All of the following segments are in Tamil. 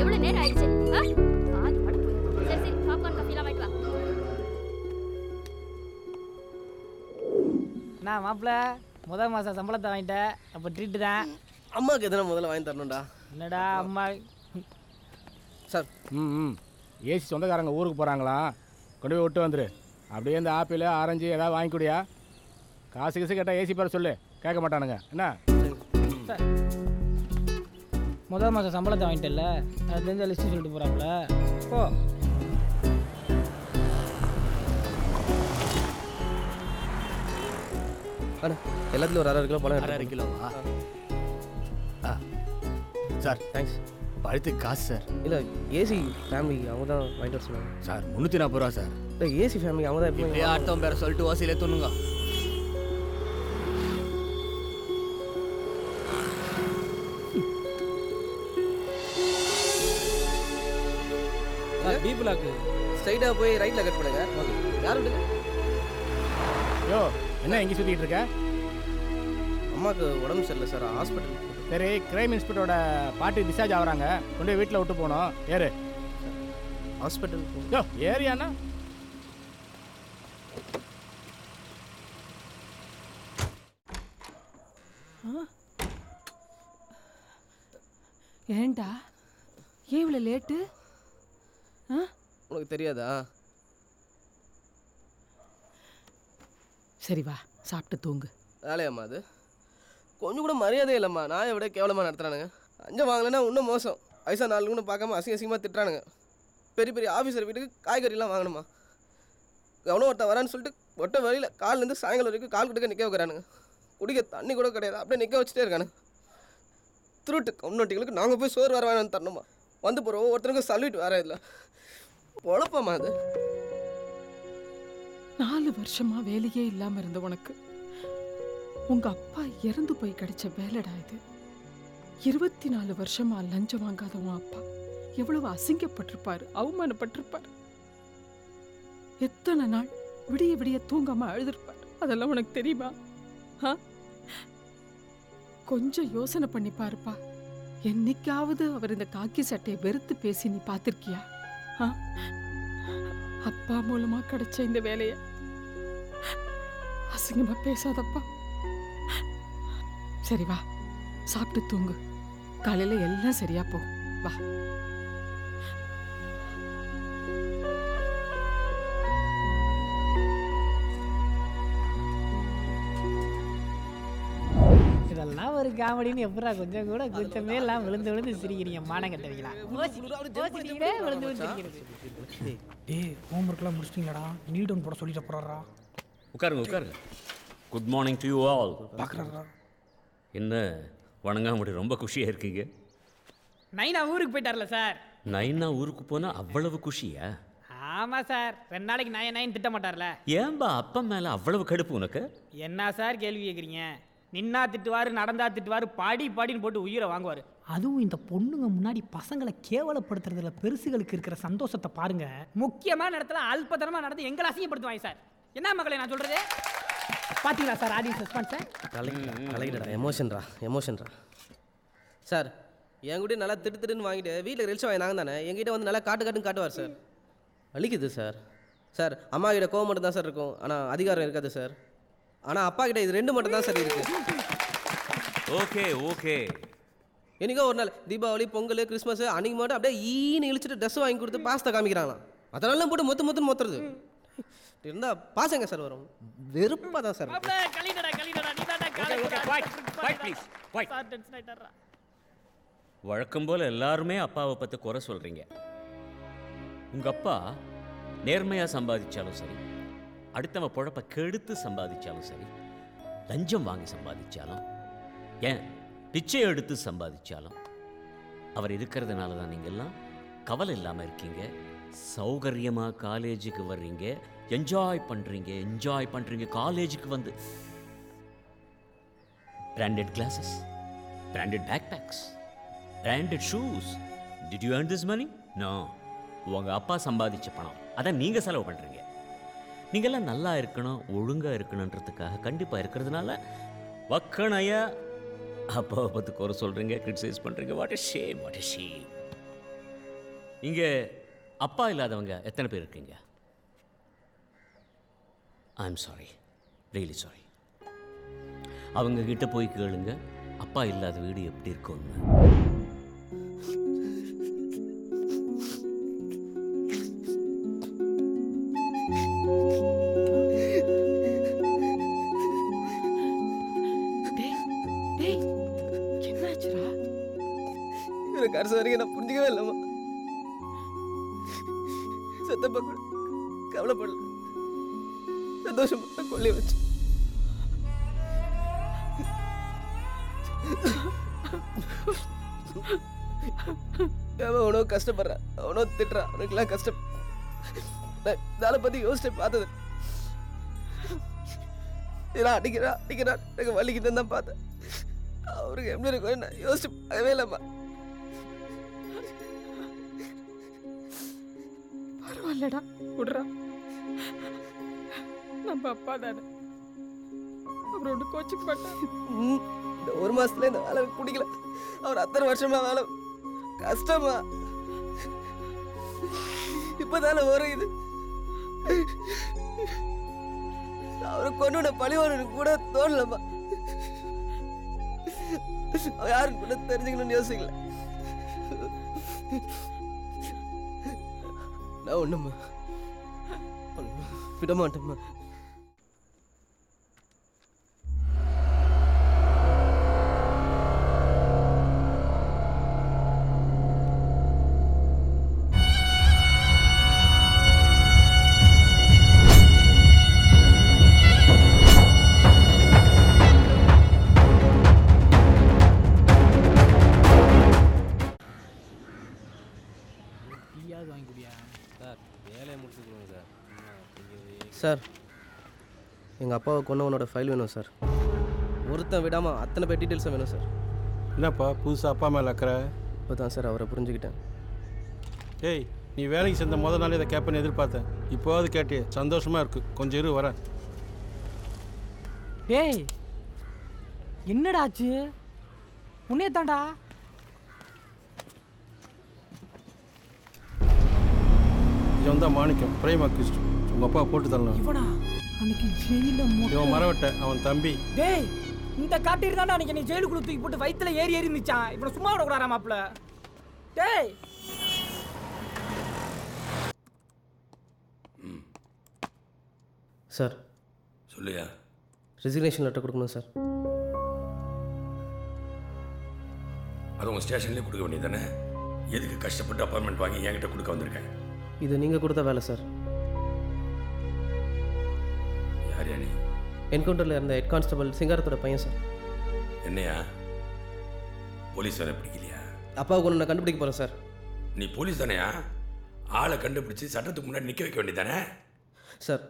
எவ்வளவு நேரம் ஆயிடுச்சு? ஆ? பாதி படம் போயிருக்கு. சரி சரி பாப்கார்ன் காஃபிலாம் வாங்கிட்டு வா. நான் மாப்பிள்ள முதல் மாதம் சம்பளத்தை வாங்கிட்டேன் அப்போ ட்ரீட்டு தான். அம்மாவுக்கு எதனா முதல்ல வாங்கி தரணும்டா. என்னடா அம்மா? சார். ம் ம். ஏசி சொந்தக்காரங்க ஊருக்கு போகிறாங்களாம் கொண்டு போய் விட்டு வந்துரு. அப்படியே இந்த ஆப்பிள் ஆரஞ்சு ஏதாவது வாங்கி குடியா காசு கீசு கேட்டால் ஏசி பேர சொல்லு. கேட்க மாட்டானுங்க. என்ன? சார். முதல் மாதம் சம்பளத்தை வாங்கிட்டல அது தெரிஞ்ச லிஸ்ட்டு சொல்லிட்டு போகிறாங்களே ஓ அண்ணா எல்லாத்துலேயும் ஒரு அரை கிலோ பழம் அரை கிலோவா? ஆ. சார் தேங்க்ஸ் பழுத்துக்கு காசு சார். இல்லை ஏசி ஃபேமிலி அவங்க தான் வாங்கிட்டு வர சொன்னாங்க. சார் முந்நூற்றி நாற்பது ரூபா சார். இல்லை ஏசி ஃபேமிலி அவங்க தான் எப்பவுமே அடுத்தவன் பேரை சொல்லிட்டு ஓசியிலே துணுங்க பி பிளாக்கு ஸ்ட்ரைட்டாக போய் ரைட்டில் கட் பண்ணுங்க. ஓகே. யார் விடுங்க யோ என்ன எங்கே சுற்றிட்டு இருக்க? அம்மாவுக்கு உடம்பு சரியில்லை சார். ஹாஸ்பிட்டல் சரி கிரைம் இன்ஸ்பெக்டரோட பாட்டி டிஸ்சார்ஜ் ஆகுறாங்க. கொண்டு போய் வீட்டில் விட்டு போகணும். ஏறு. ஹாஸ்பிட்டல் யோ ஏரியாண்ணா ஏன்டா? ஏன் இவ்வளோ லேட்டு உனக்கு தெரியாதா? சரி வா சாப்பிட்டு தூங்கு. வேலையாம்மா அது. கொஞ்சம் கூட மரியாதை இல்லைம்மா. நான் விட கேவலமாக நடத்துறானுங்க. அஞ்சு வாங்கலைன்னா இன்னும் மோசம். வயசா நாலு கூட பார்க்காம அசிங்க அசிங்கமாக திட்டுறானுங்க. பெரிய பெரிய ஆஃபீஸர் வீட்டுக்கு காய்கறிலாம் வாங்கணுமா? கவனம் ஒருத்தன் வரான்னு சொல்லிட்டு ஒட்ட வழியில் கால்லேருந்து சாயங்காலம் வரைக்கும் கால் கிட்டக்க நிற்க வைக்கிறானுங்க. குடிக்க தண்ணி கூட கிடையாது. அப்படியே நிற்க வச்சுட்டே இருக்கானுங்க. திருட்டு கம்யூனிட்டிகளுக்கு நாங்கள் போய் சோறு வர வேணாம்னு தரணுமா? வந்து போகிறோம் ஒருத்தனுக்கு சல்யூட் வேற இல்லை பொழப்பமா அது? நாலு வருஷமா வேலையே இல்லாம இருந்த உனக்கு. உங்க அப்பா இறந்து போய் கிடைச்ச வேலைடா இது. இருபத்தி நாலு வருஷமா லஞ்சம் வாங்காத உன் அப்பா. எவ்வளவு அசிங்கப்பட்டிருப்பாரு அவமானப்பட்டிருப்பாரு. எத்தனை நாள் விடிய விடிய தூங்காம அழுதுருப்பாரு. அதெல்லாம் உனக்கு தெரியுமா? ஆ? கொஞ்சம் யோசனை பண்ணி பாருப்பா. என்னைக்காவது அவர் இந்த காக்கி சட்டையை வெறுத்து பேசி நீ பார்த்திருக்கியா? அப்பா மூலமா கிடைச்ச இந்த வேலைய அசிங்கமா பேசாதப்பா. சரி வா சாப்பிட்டு தூங்கு. காலையில எல்லாம் சரியா போ. வா. ஒரு காமெடின்னு எப்படா கொஞ்சம் கூட குச்சமே எல்லாம் விழுந்து விழுந்து சிரிக்கிறீங்க மானம் கட்டவீங்களா யோசிக்கிறீங்களே விழுந்து விழுந்து சிரிக்கிறது. டேய் ஹோம்ஒர்க்லாம் முடிச்சிட்டீங்களாடா நீ டவுன் போட சொல்லிட்டு போறாரா? உட்காருங்க உட்காருங்க. Good morning to you all பார்க்குறாரா? என்ன வணங்காமுடி ரொம்ப குஷியாக இருக்கீங்க? நைனா ஊருக்கு போயிட்டார்ல சார். நைனா ஊருக்கு போனால் அவ்வளவு குஷியா? ஆமாம் சார். ரெண்டு நாளைக்கு நயன் நைன் திட்ட மாட்டார்ல ஏன்பா அப்பா மேலே அவ்வளவு கடுப்பு உனக்கு? என்ன சார் கேள்வி கேட்குறீங்க நின்னா திட்டுவாரு நடந்தா திட்டுவாரு பாடி பாடின்னு போட்டு உயிரை வாங்குவார். அதுவும் இந்த பொண்ணுங்க முன்னாடி பசங்களை கேவலப்படுத்துறதுல பெருசுகளுக்கு இருக்கிற சந்தோஷத்தை பாருங்க. முக்கியமான இடத்துல அல்பத்தனமா நடந்து எங்களை அசிங்கப்படுத்துவாங்க சார். என்ன மக்களை நான் சொல்றது? பாத்தீங்களா சார் ஆடியன்ஸ் ரெஸ்பான்ஸை கலக்கிடா எமோஷன்ரா எமோஷன்ரா சார் என் கூட நல்லா திட்டு திட்டுன்னு வாங்கிட்டு வீட்டில் ரில்ஸ் வாங்கி நாங்கள் தானே எங்கிட்ட வந்து நல்லா காட்டு காட்டுன்னு காட்டுவார் சார். வலிக்குது சார். சார் அம்மா கிட்ட கோவம் மட்டும் தான் சார் இருக்கும் ஆனால் அதிகாரம் இருக்காது சார். ஆனால் அப்பா கிட்ட இது ரெண்டு மட்டும் தான் சார் இருக்குது ஓகே ஓகே. என்னைக்கோ ஒரு நாள் தீபாவளி பொங்கல் கிறிஸ்மஸ் அன்னைக்கு மட்டும் அப்படியே ஈன்னு இழிச்சிட்டு ட்ரெஸ் வாங்கி கொடுத்து பாஸ்தா காமிக்கிறாங்களாம். அதனால போட்டு மொத்த மொத்தம் மொத்துறது. இருந்தால் பாசங்க சார் வரும். வெறுப்பாக தான் சார் வழக்கம் போல் எல்லாருமே அப்பாவை பற்றி குறை சொல்கிறீங்க உங்கள் அப்பா நேர்மையாக சம்பாதிச்சாலும் சரி அடுத்தவன் பொழப்ப கெடுத்து சம்பாதிச்சாலும் சரி லஞ்சம் வாங்கி சம்பாதிச்சாலும் ஏன் பிச்சை எடுத்து சம்பாதிச்சாலும் அவர் இருக்கிறதுனால தான் நீங்கள்லாம் கவலை இல்லாமல் இருக்கீங்க சௌகரியமாக காலேஜுக்கு வர்றீங்க என்ஜாய் பண்ணுறீங்க என்ஜாய் பண்ணுறீங்க காலேஜுக்கு வந்து. Branded glasses branded bag bags branded shoes did you earn this money no உங்கள் அப்பா சம்பாதிச்ச பணம். அதை நீங்கள் செலவு பண்ணுறீங்க நீங்கள்லாம் நல்லா இருக்கணும் ஒழுங்காக இருக்கணுன்றதுக்காக கண்டிப்பாக இருக்கிறதுனால வக்கணையா அப்பாவை பற்றி குறை சொல்கிறீங்க கிரிட்டிசைஸ் பண்ணுறீங்க what is shame what is shame இங்கே அப்பா இல்லாதவங்க எத்தனை பேர் இருக்கீங்க? I am sorry really sorry அவங்க கிட்ட போய் கேளுங்க அப்பா இல்லாத வீடு எப்படி இருக்கும்னு. கடைசி அரசு வரைக்கும் நான் புரிஞ்சிக்கவே இல்லைம்மா. செத்தப்ப கூட கவலைப்படல. சந்தோஷமா கொள்ளி வச்சு. அவன் அவனோ கஷ்டப்படுறான். அவனோ திட்டுறான். அவனுக்குலாம் கஷ்டம். இதால பத்தி யோசிச்சு பார்த்தது இதெல்லாம் அடிக்கிறா அடிக்கிறா எனக்கு வலிக்குதுன்னு தான் பார்த்தேன். அவருக்கு எப்படி இருக்கும் என்ன யோசிச்சு பார்க்கவே இல்லைம்மா. இல்லடா விடுறா நம்ம அப்பா தானே. அவர் ஒன்று கோச்சிக்க மாட்டார். இந்த ஒரு மாசத்துல இந்த வேலை எனக்கு பிடிக்கல. அவர் அத்தனை வருஷமா வேலை. கஷ்டமா. இப்பதானே வரும் இது. அவரை கொண்டு பழிவானு கூட தோணலம்மா. யாருக்கு யாருன்னு கூட தெரிஞ்சுக்கணும்னு யோசிக்கல. நான் ஒண்ணுமா விட சார் எங்கள் அப்பாவை கொண்டவனோட ஃபைல் வேணும் சார். ஒருத்தன் விடாமல் அத்தனை பேர் டீட்டெயில்ஸும் வேணும் சார். என்னப்பா புதுசாக அப்பா மேலே அக்கறை? இப்போ தான் சார் அவரை புரிஞ்சுக்கிட்டேன். ஏய் நீ வேலைக்கு சேர்ந்த முத நாள் இதை கேட்பேன்னு எதிர்பார்த்தேன். இப்போவாது கேட்டியே சந்தோஷமாக இருக்கு. கொஞ்சம் இரு வரேன். டேய் என்னடா ஆச்சு உன்னே தாண்டா? இது வந்தா மாணிக்கம் பிரைம் அக்யூஸ்ட் உங்கள் அப்பா போட்டு தரலாம் இவனா? அன்னைக்கு ஜெயில இவன் மரவட்ட அவன் தம்பி. டேய் இந்த காட்டீர் தான்டா அன்னைக்கு நீ ஜெயிலுக்குள்ள தூக்கி போட்டு வயித்துல ஏறி ஏறி மிச்சான் இவனை சும்மா விடக்கூடாதா மாப்ள டேய். சார். சொல்லுயா. ரெசிக்னேஷன் லெட்டர் கொடுக்கணும் சார். அது உங்கள் ஸ்டேஷன்லேயே கொடுக்க வேண்டியது தானே? எதுக்கு கஷ்டப்பட்டு அப்பாயின்மெண்ட் வாங்கி என்கிட்ட கொடுக்க வந்திருக்கேன் இது நீங்கள் கொடுத்த வேலை சார். நீ என்கவுண்டரில் இருந்த ஹெட் கான்ஸ்டபிள் சிங்காரத்தோட பையன் சார். என்னையா? போலீஸ் வேலை பிடிக்கலையா? அப்பாவை கொண்டு நான் கண்டுபிடிக்க போகிறேன் சார். நீ போலீஸ் தானேயா? ஆளை கண்டுபிடிச்சு சட்டத்துக்கு முன்னாடி நிற்க வைக்க வேண்டியதானே? சார்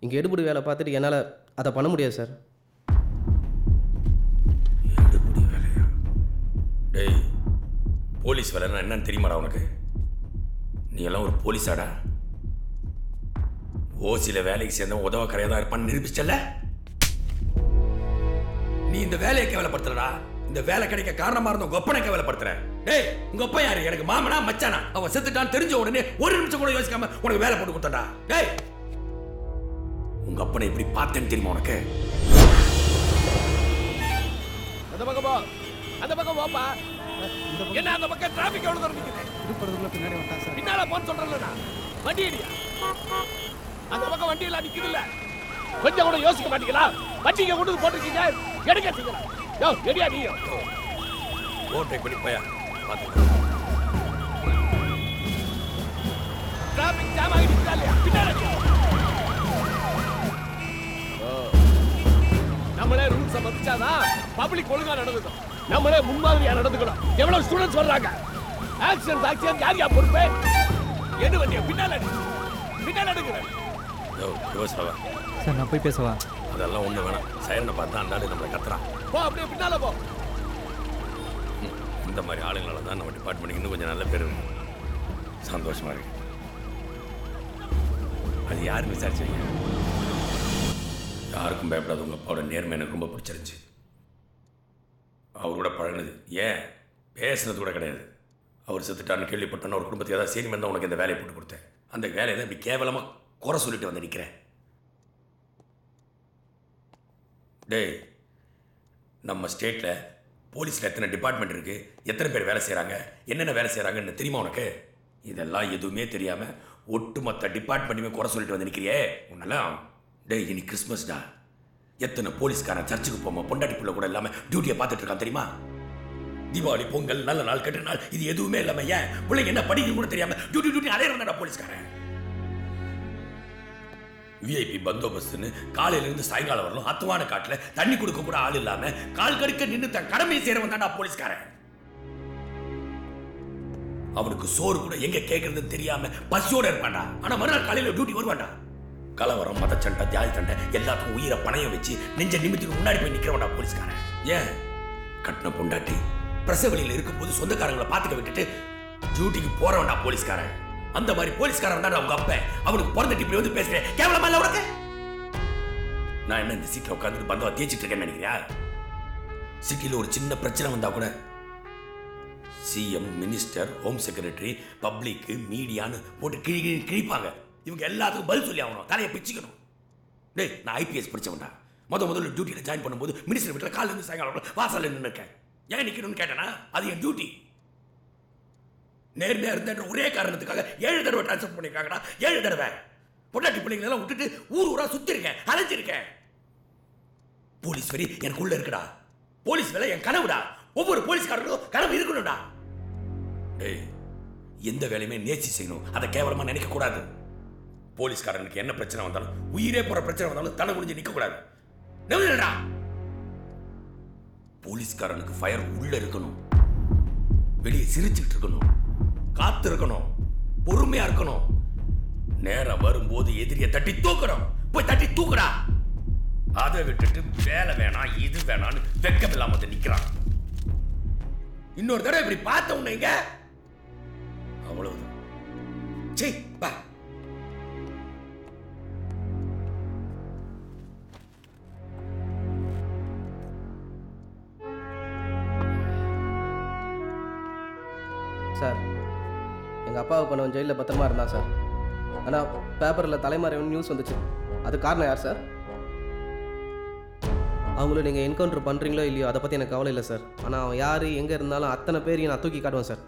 இங்கே எடுபடி வேலை பார்த்துட்டு என்னால் அதை பண்ண முடியாது சார். எடுபடி வேலையா? டேய் போலீஸ் வேலைன்னா என்னன்னு தெரியுமாடா உனக்கு? நீ எல்லாம் ஒரு போலீஸாடா? ஓசியில் வேலைக்கு சேர்ந்தவன் உதவ கரையாக தான் இருப்பான்னு நிரூபிச்சல நீ இந்த வேலையை கேவலப்படுத்துறடா. இந்த வேலை கிடைக்க காரணமா இருந்த உங்க ஒப்பனை கேவலப்படுத்துற. டேய் உங்க அப்பா யாரு? எனக்கு மாமனா மச்சானா? அவன் செத்துட்டான் தெரிஞ்ச உடனே ஒரு நிமிஷம் கூட யோசிக்காம உனக்கு வேலை போட்டு கொடுத்தடா டேய் உங்க அப்பனை எப்படி பார்த்தேன்னு தெரியுமா உனக்கு? அந்த பக்கம் போ. அந்த பக்கம் போப்பா. என்ன அந்த பக்கம் டிராபிக் எவ்வளவு தூரம் நிக்குது? பின்னால போன்னு சொல்றேன்லடா வண்டி அடியா அந்த பக்கம் வண்டி எல்லாம் நிக்குது இல்ல கொஞ்சம் கூட யோசிக்க மாட்டீங்களா? வண்டி இங்க கொண்டு போட்டிருக்கீங்க. எடுக்க சீக்கிரம். யோ எடியா நீ. ஓட்டை பண்ணி போயா பார்த்து டிராபிக் ஜாம் ஆகிட்டு இல்லையா. ஓ. நம்மளே ரூல்ஸை மதிச்சாதான் பப்ளிக் ஒழுங்கா நடந்துக்கும். நம்மளே முன்மாதிரியா நடந்துக்கணும். எவ்வளவு ஸ்டூடெண்ட்ஸ் வர்றாங்க? ஆக்சிடென்ட் ஆக்சிடென்ட் யார் யார் பொறுப்பு? எது வண்டியா பின்னால. பின்னால எடுக்கிறேன். யோ சார் நான் போய் பேசவா? அதெல்லாம் ஒண்ணு வேணாம். சைரனை பார்த்தா அந்த ஆளு நம்மளை கத்துறான். போ அப்படியே பின்னால போ. இந்த மாதிரி ஆளுங்களால தான் நம்ம டிபார்ட்மெண்ட்டுக்கு இன்னும் கொஞ்சம் நல்ல பேர். சந்தோஷமா இருக்கு. அது யாருன்னு விசாரிச்சீங்க யாருக்கும் பயப்படாத உங்க அப்பாவோட நேர்மை எனக்கு ரொம்ப பிடிச்சிருந்துச்சு. அவரோட பழகுனது ஏன்? பேசுனது கூட கிடையாது. அவர் செத்துட்டான்னு கேள்விப்பட்டோன்னு ஒரு குடும்பத்துக்கு ஏதாவது சரி வந்தால் உனக்கு இந்த வேலையை போட்டு கொடுத்தேன். அந்த வேலையை தான் இப்படி கேவலமாக குறை சொல்லிட்டு வந்து நிற்கிறேன் டேய் நம்ம ஸ்டேட்டில் போலீஸில் எத்தனை டிபார்ட்மெண்ட் இருக்குது எத்தனை பேர் வேலை செய்கிறாங்க என்னென்ன வேலை செய்கிறாங்கன்னு தெரியுமா உனக்கு? இதெல்லாம் எதுவுமே தெரியாமல் ஒட்டுமொத்த டிபார்ட்மெண்ட்டுமே குறை சொல்லிட்டு வந்து நிற்கிறியே உன்னெல்லாம் டேய் இனி கிறிஸ்மஸ்டா எத்தனை போலீஸ்காரன் சர்ச்சுக்கு போமா பொண்டாட்டி பிள்ளை கூட இல்லாமல் டியூட்டியை பார்த்துட்டு இருக்கான் தெரியுமா? தீபாவளி பொங்கல் நல்ல நாள் கெட்ட நாள் இது எதுவுமே இல்லாம ஏன்? பிள்ளைங்க என்ன படிக்கணும் கூட தெரியாமல் டியூட்டி டியூட்டி அலையிறாங்கடா போலீஸ்காரன்? விஐபி பந்தோபஸ்துன்னு காலையில இருந்து சாயங்காலம் வரலும் அத்துவான காட்டுல தண்ணி கொடுக்க கூட ஆள் இல்லாம கால் கடுக்க நின்று தன் கடமையை செய்கிறவன் தான்டா போலீஸ்காரன். அவனுக்கு சோறு கூட எங்க கேட்கறதுன்னு தெரியாம பசியோட இருப்பான்டா. ஆனா மறுநாள் காலையில டியூட்டி வருவான்டா. கலவரம் மதச்சண்டை ஜாதி சண்டை எல்லாத்துக்கும் உயிரை பணையம் வச்சு நெஞ்ச நிமித்துக்கு முன்னாடி போய் நிக்கிறவன்டா போலீஸ்காரன். ஏன்? கட்டின பொண்டாட்டி பிரசவலியில் இருக்கும்போது சொந்தக்காரங்களை பார்த்துக்க விட்டுட்டு டியூட்டிக்கு போறவன்டா போலீஸ்காரன். அந்த மாதிரி போலீஸ்காரன் தான் உங்க அப்ப அவனுக்கு பிறந்துட்டு இப்படி வந்து பேசுறேன் கேவலமா இல்ல உனக்கு? நான் என்ன இந்த சீட்ல உட்காந்துட்டு பந்தவா தேய்ச்சிட்டு இருக்கேன்னு நினைக்கிறியா? சிட்டியில் ஒரு சின்ன பிரச்சனை வந்தா கூட சிஎம் மினிஸ்டர் ஹோம் செக்ரட்டரி பப்ளிக்கு மீடியான்னு போட்டு கிழி கிழி கிழிப்பாங்க. இவங்க எல்லாத்துக்கும் பதில் சொல்லி ஆகணும். தலையை பிச்சுக்கணும். டேய் நான் ஐபிஎஸ் படித்தவன்டா முத முதல்ல டியூட்டியில் ஜாயின் பண்ணும்போது மினிஸ்டர் வீட்டில் காலில் இருந்து சாயங்காலம் வாசலில் நின்று இருக்கேன் ஏன் நிற்கணும்னு கேட்டேன்னா அது என் டியூட்டி நேர்மையாக இருந்தேன்ற ஒரே காரணத்துக்காக ஏழு தடவை ட்ரான்ஸ்ஃபர் பண்ணியிருக்காங்கடா ஏழு தடவை. பொண்டாட்டி பிள்ளைங்களெல்லாம் விட்டுட்டு ஊர் ஊராக சுற்றிருக்கேன் அலைஞ்சிருக்கேன். போலீஸ் வரி எனக்குள்ளே இருக்குடா. போலீஸ் வேலை என் கனவுடா. ஒவ்வொரு போலீஸ்காரர்களும் கனவு இருக்கணும்டா. டேய் எந்த வேலையுமே நேர்ச்சி செய்யணும். அதை கேவலமாக நினைக்கக்கூடாது போலீஸ்காரனுக்கு என்ன பிரச்சனை வந்தாலும் உயிரே போகிற பிரச்சனை வந்தாலும் தலை குனிஞ்சு நிற்கக்கூடாது நிமிடா போலீஸ்காரனுக்கு ஃபயர் உள்ளே இருக்கணும். வெளியே சிரிச்சுக்கிட்டு இருக்கணும். காத்து இருக்கணும் பொறுமையா இருக்கணும். நேரம் வரும்போது எதிரியை தட்டி தூக்கணும். போய் தட்டி தூக்குடா. அதை விட்டுட்டு வேலை வேணாம் இது வேணாம்னு வெக்கம் இல்லாம வந்து நிக்கிறான். இன்னொரு தடவை இப்படி பார்த்த உன்னைங்க அவ்வளவுதான். பா சார் எங்கள் அப்பாவை கொண்டவன் ஜெயிலில் பத்திரமா இருந்தான் சார். ஆனால் பேப்பரில் தலைமறைவன் நியூஸ் வந்துச்சு. அது காரணம் யார் சார்? அவங்கள நீங்கள் என்கவுண்டர் பண்ணுறீங்களோ இல்லையோ அதை பற்றி எனக்கு கவலை இல்லை சார். ஆனால் அவன் யார் எங்கே இருந்தாலும் அத்தனை பேரையும் நான் தூக்கி காட்டுவேன் சார்.